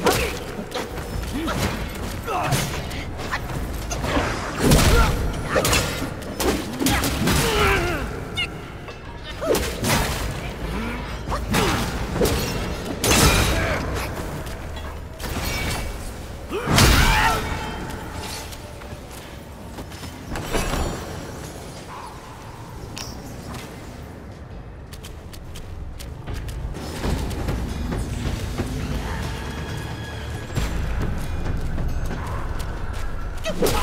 Okay. You...